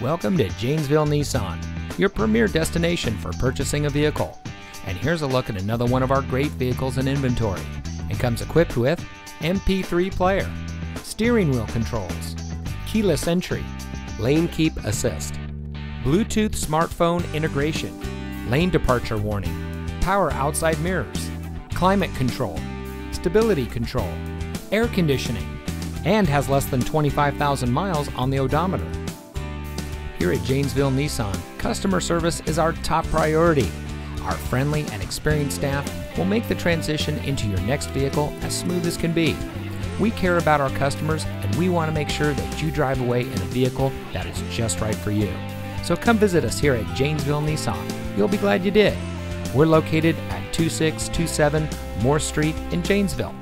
Welcome to Janesville Nissan, your premier destination for purchasing a vehicle. And here's a look at another one of our great vehicles in inventory. It comes equipped with MP3 player, steering wheel controls, keyless entry, lane keep assist, Bluetooth smartphone integration, lane departure warning, power outside mirrors, climate control, stability control, air conditioning, and has less than 25,000 miles on the odometer. Here at Janesville Nissan, customer service is our top priority. Our friendly and experienced staff will make the transition into your next vehicle as smooth as can be. We care about our customers and we want to make sure that you drive away in a vehicle that is just right for you. So come visit us here at Janesville Nissan. You'll be glad you did. We're located at 2627 Morse Street in Janesville.